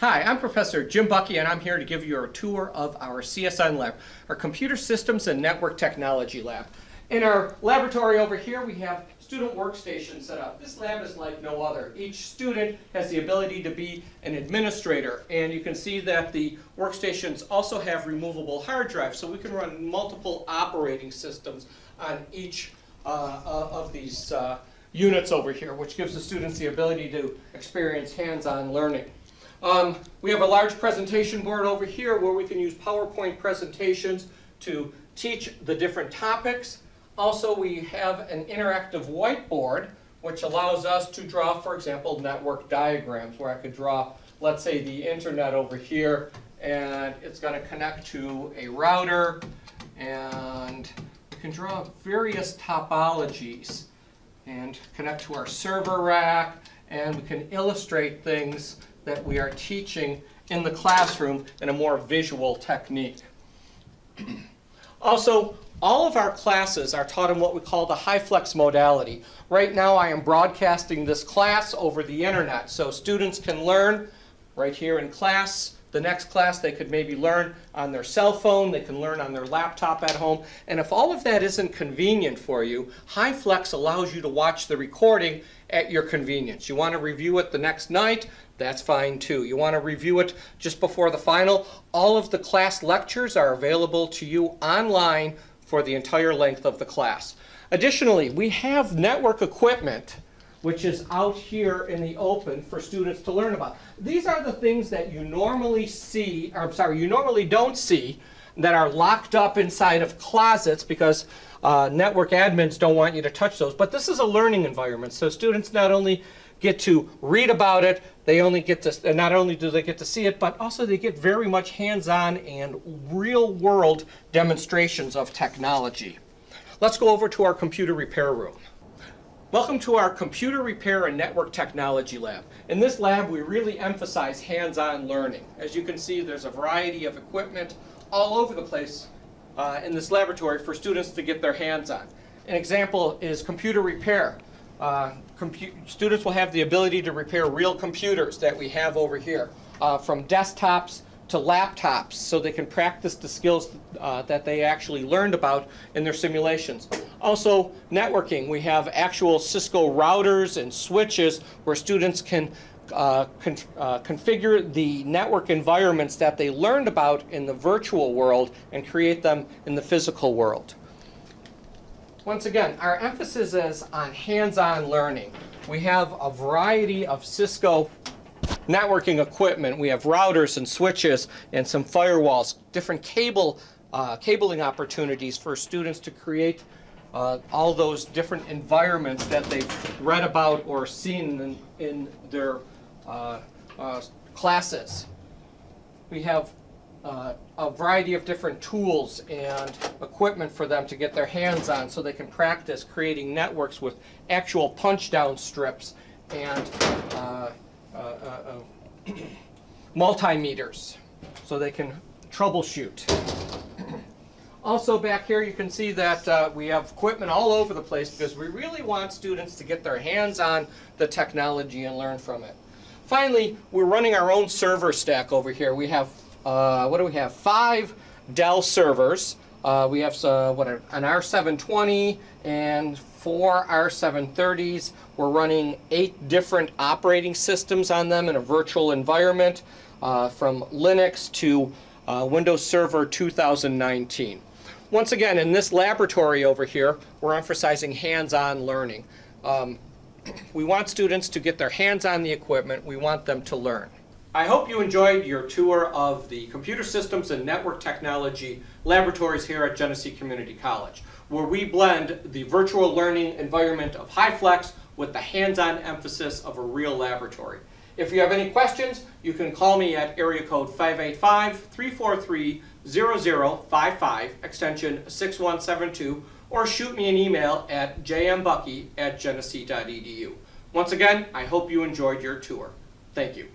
Hi, I'm Professor Jim Bucki, and I'm here to give you a tour of our CSN lab, our Computer Systems and Network Technology lab. In our laboratory over here, we have student workstations set up. This lab is like no other. Each student has the ability to be an administrator, and you can see that the workstations also have removable hard drives, so we can run multiple operating systems on each uh, uh, of these uh, units over here, which gives the students the ability to experience hands-on learning. Um, we have a large presentation board over here where we can use PowerPoint presentations to teach the different topics. Also, we have an interactive whiteboard which allows us to draw, for example, network diagrams where I could draw, let's say, the internet over here and it's going to connect to a router and we can draw various topologies and connect to our server rack and we can illustrate things that we are teaching in the classroom in a more visual technique. also, all of our classes are taught in what we call the HyFlex modality. Right now I am broadcasting this class over the internet so students can learn right here in class. The next class they could maybe learn on their cell phone, they can learn on their laptop at home. And if all of that isn't convenient for you, HyFlex allows you to watch the recording at your convenience. You want to review it the next night, that's fine too. You want to review it just before the final. All of the class lectures are available to you online for the entire length of the class. Additionally, we have network equipment which is out here in the open for students to learn about. These are the things that you normally see, or I'm sorry, you normally don't see that are locked up inside of closets because uh, network admins don't want you to touch those. But this is a learning environment, so students not only get to read about it. They only get to, not only do they get to see it, but also they get very much hands-on and real-world demonstrations of technology. Let's go over to our computer repair room. Welcome to our Computer Repair and Network Technology Lab. In this lab, we really emphasize hands-on learning. As you can see, there's a variety of equipment all over the place uh, in this laboratory for students to get their hands on. An example is computer repair. Uh, students will have the ability to repair real computers that we have over here, uh, from desktops to laptops, so they can practice the skills uh, that they actually learned about in their simulations. Also, networking. We have actual Cisco routers and switches where students can uh, con uh, configure the network environments that they learned about in the virtual world and create them in the physical world. Once again, our emphasis is on hands-on learning. We have a variety of Cisco networking equipment. We have routers and switches and some firewalls, different cable uh, cabling opportunities for students to create uh, all those different environments that they've read about or seen in, in their uh, uh classes. We have uh, a variety of different tools and equipment for them to get their hands on so they can practice creating networks with actual punch down strips and uh, uh, multimeters so they can troubleshoot. Also back here you can see that uh, we have equipment all over the place because we really want students to get their hands on the technology and learn from it. Finally, we're running our own server stack over here. We have uh, what do we have? Five Dell servers. Uh, we have uh, what an R720 and four R730s. We're running eight different operating systems on them in a virtual environment, uh, from Linux to uh, Windows Server 2019. Once again, in this laboratory over here, we're emphasizing hands-on learning. Um, we want students to get their hands on the equipment. We want them to learn. I hope you enjoyed your tour of the Computer Systems and Network Technology laboratories here at Genesee Community College, where we blend the virtual learning environment of HyFlex with the hands-on emphasis of a real laboratory. If you have any questions, you can call me at area code 585-343-0055, extension 6172, or shoot me an email at jmbucki at genesee.edu. Once again, I hope you enjoyed your tour. Thank you.